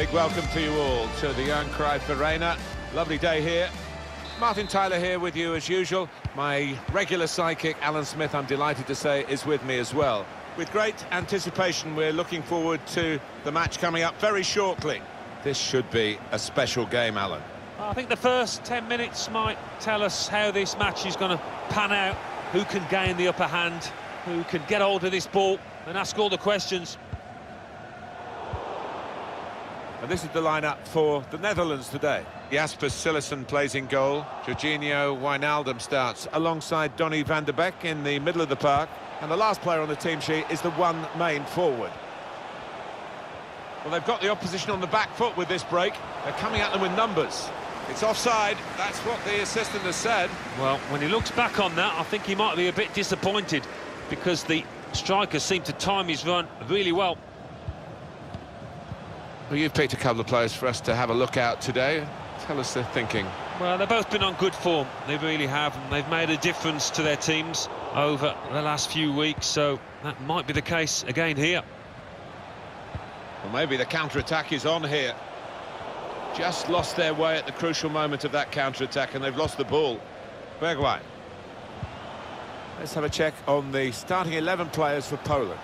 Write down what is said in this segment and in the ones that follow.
Big welcome to you all to the Johan Cruyff Arena. Lovely day here. Martin Tyler here with you as usual. My regular sidekick, Alan Smith, I'm delighted to say, is with me as well. With great anticipation, we're looking forward to the match coming up very shortly. This should be a special game, Alan. I think the first 10 minutes might tell us how this match is going to pan out, who can gain the upper hand, who can get hold of this ball and ask all the questions. And this is the lineup for the Netherlands today. Jasper Cillessen plays in goal. Georginio Wijnaldum starts alongside Donny van der Beek in the middle of the park. And the last player on the team sheet is the one main forward. Well, they've got the opposition on the back foot with this break. They're coming at them with numbers. It's offside, that's what the assistant has said. Well, when he looks back on that, I think he might be a bit disappointed because the striker seemed to time his run really well. Well, you've picked a couple of players for us to have a look at today. Tell us their thinking. Well, they've both been on good form. They really have, and they've made a difference to their teams over the last few weeks, so that might be the case again here. Well, maybe the counter-attack is on here. Just lost their way at the crucial moment of that counter-attack, and they've lost the ball. Bergwijn. Let's have a check on the starting 11 players for Poland.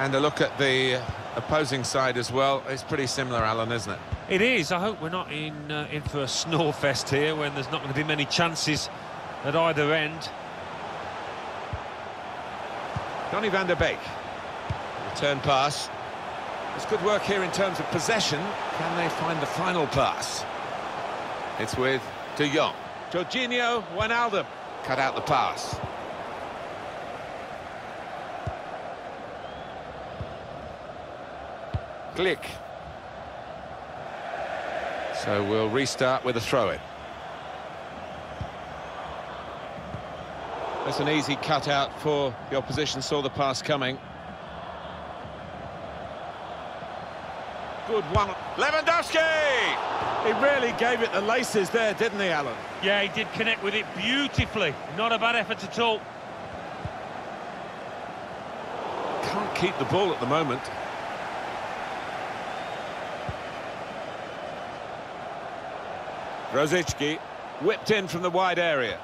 And a look at the opposing side as well. It's pretty similar, Alan, isn't it? It is. I hope we're not in uh, in for a snore fest here when there's not going to be many chances at either end. Donny van der Beek. Return pass. It's good work here in terms of possession. Can they find the final pass? It's with De Jong. Georginio Wijnaldum cut out the pass. Glik. So we'll restart with a throw-in. That's an easy cut-out for the opposition, saw the pass coming. Good one. Lewandowski! He really gave it the laces there, didn't he, Alan? Yeah, he did connect with it beautifully. Not a bad effort at all. Can't keep the ball at the moment. Grosicki whipped in from the wide area.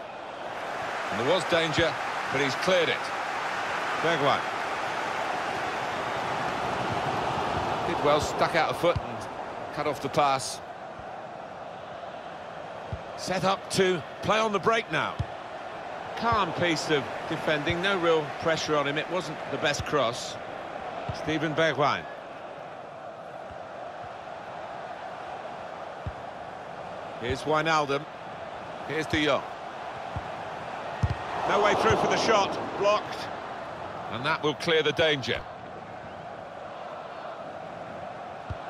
And there was danger, but he's cleared it. Bergwijn. Did well, stuck out a foot and cut off the pass. Set up to play on the break now. Calm piece of defending, no real pressure on him. It wasn't the best cross. Steven Bergwijn. Here's Wijnaldum. Here's De Jong. No way through for the shot. Blocked. And that will clear the danger.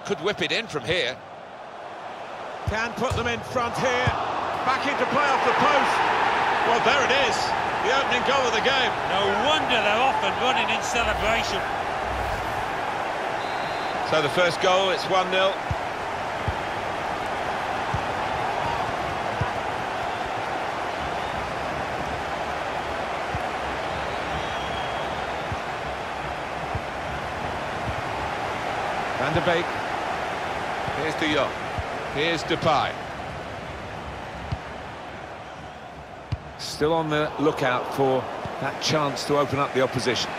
Could whip it in from here. Can put them in front here. Back into play off the post. Well, there it is. The opening goal of the game. No wonder they're off and running in celebration. So the first goal, it's 1-0. Der Beek. Here's De Jong. Here's Depay. Still on the lookout for that chance to open up the opposition.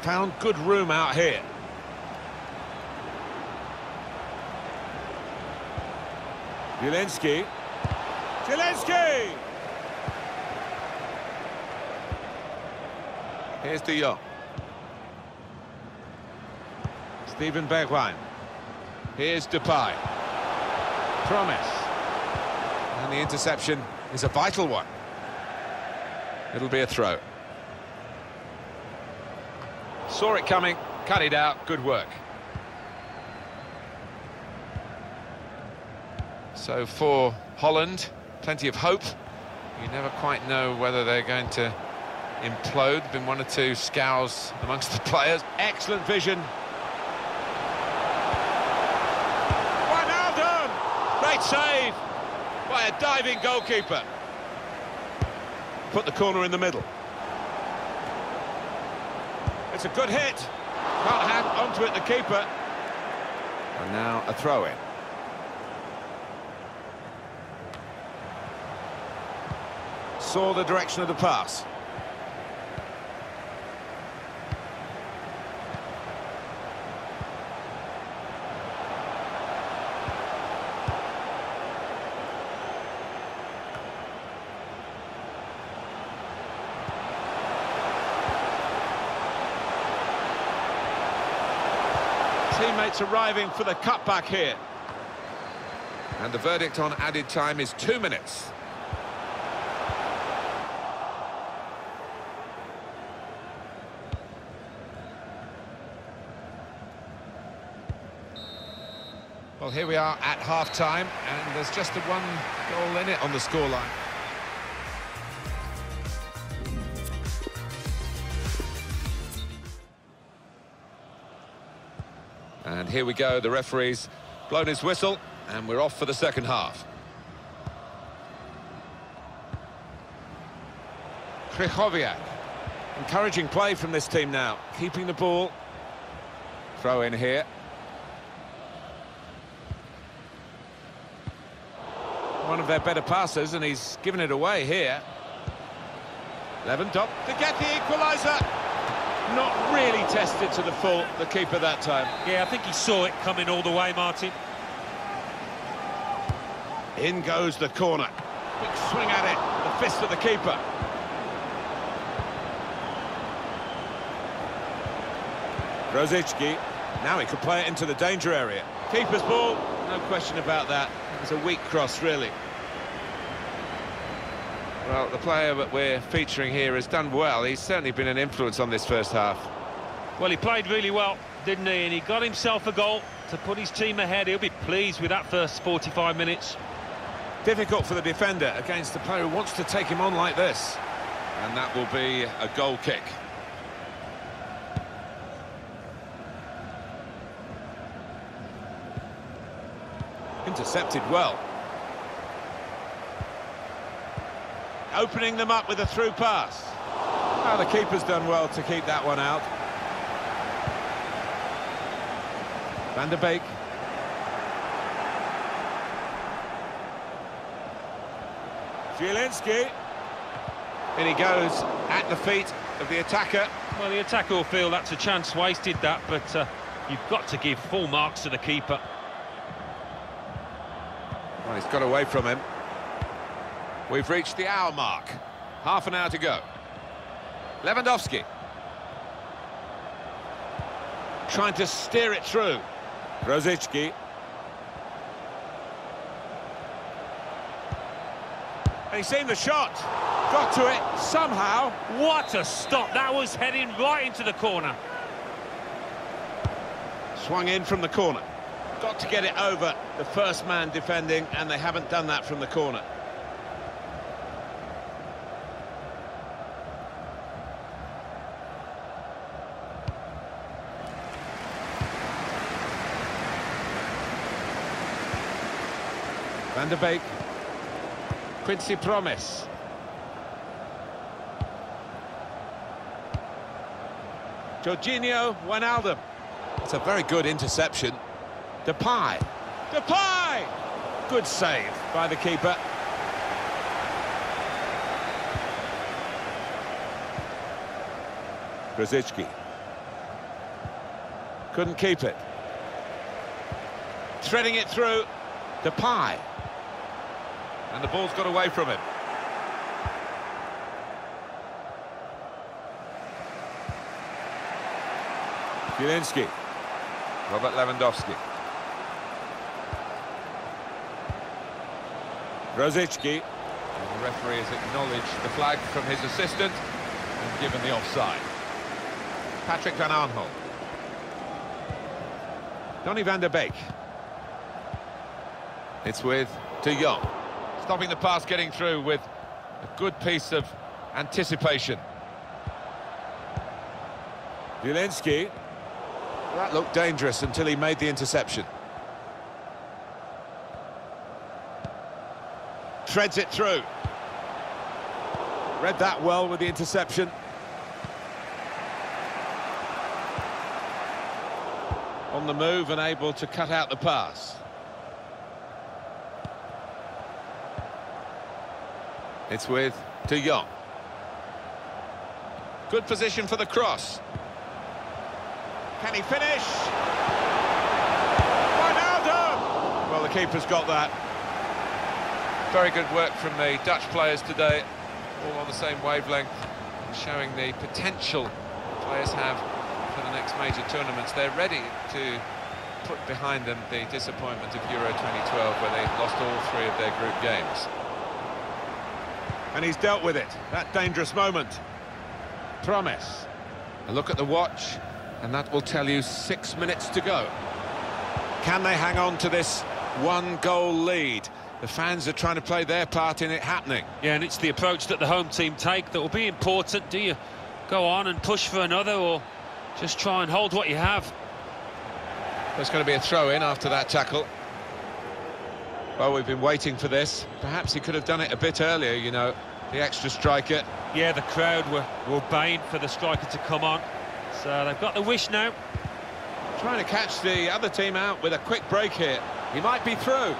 Found good room out here. Zielinski. Zielinski! Here's De Jong. Steven Bergwijn. Here's Depay. Promes. And the interception is a vital one. It'll be a throw. Saw it coming, cut it out, good work. So for Holland, plenty of hope. You never quite know whether they're going to implode. Been one or two scows amongst the players. Excellent vision. Wijnaldum! Great save by a diving goalkeeper. Put the corner in the middle. It's a good hit. Can't hang onto it, the keeper. And now a throw-in. Saw the direction of the pass. Teammates arriving for the cutback here. And the verdict on added time is two minutes. Well, here we are at half-time, and there's just the one goal in it on the scoreline. And here we go, the referee's blown his whistle, and we're off for the second half. Krychowiak. Encouraging play from this team now, keeping the ball. Throw in here. One of their better passes, and he's given it away here. Leventop to get the equaliser. Not really tested to the full, the keeper that time. Yeah, I think he saw it coming all the way, Martin. In goes the corner. Big swing at it, the fist of the keeper. Grosicki, now he could play it into the danger area. Keeper's ball, no question about that. It's a weak cross, really. Well, the player that we're featuring here has done well. He's certainly been an influence on this first half. Well, he played really well, didn't he? And he got himself a goal to put his team ahead. He'll be pleased with that first 45 minutes. Difficult for the defender against the player who wants to take him on like this. And that will be a goal kick. Intercepted well. Opening them up with a through pass. Now the keeper's done well to keep that one out. Van der Beek. Zielinski. In he goes at the feet of the attacker. Well, the attacker will feel that's a chance wasted, that, but uh, you've got to give full marks to the keeper. Well, he's got away from him. We've reached the hour mark. Half an hour to go. Lewandowski. Trying to steer it through. Grosicki. And he's seen the shot. Got to it somehow. What a stop. That was heading right into the corner. Swung in from the corner. Got to get it over the first man defending, and they haven't done that from the corner. Van der Beek. Quincy Promes. Georginio Wijnaldum. It's a very good interception. Depay. Depay! Good save by the keeper. Grosicki. Couldn't keep it. Threading it through. Depay. And the ball's got away from him. Zielinski. Robert Lewandowski. Grosicki. The referee has acknowledged the flag from his assistant and given the offside. Patrick Van Aanholt. Donny van der Beek. It's with De. Stopping the pass getting through with a good piece of anticipation. Zielinski. That looked dangerous until he made the interception. Treads it through. Read that well with the interception. On the move and able to cut out the pass. It's with De Jong. Good position for the cross. Can he finish? Wijnaldum! Well, the keeper's got that. Very good work from the Dutch players today, all on the same wavelength, showing the potential players have for the next major tournaments. They're ready to put behind them the disappointment of Euro 2012, where they lost all three of their group games. And he's dealt with it, that dangerous moment. Promes. A look at the watch, and that will tell you six minutes to go. Can they hang on to this one-goal lead? The fans are trying to play their part in it happening. Yeah, and it's the approach that the home team take that will be important. Do you go on and push for another, or just try and hold what you have? There's going to be a throw-in after that tackle. Well, we've been waiting for this. Perhaps he could have done it a bit earlier, you know, the extra striker. Yeah, the crowd were, were baying for the striker to come on. So they've got the wish now. Trying to catch the other team out with a quick break here. He might be through.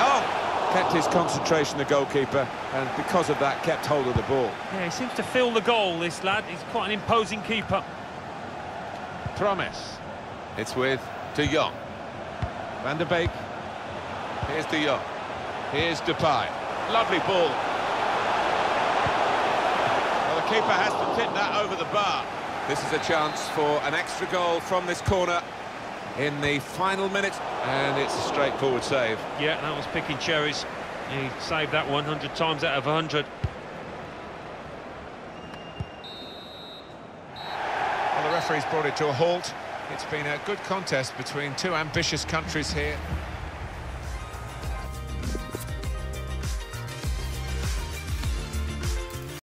Oh, kept his concentration, the goalkeeper, and because of that, kept hold of the ball. Yeah, he seems to feel the goal, this lad. He's quite an imposing keeper. Promes. It's with De Jong. Van der Beek. Here's De Jong. Here's Depay. Lovely ball. Well, the keeper has to tip that over the bar. This is a chance for an extra goal from this corner in the final minutes, and it's a straightforward save. Yeah, that was picking cherries. He saved that 100 times out of 100. Well, the referee's brought it to a halt. It's been a good contest between two ambitious countries here.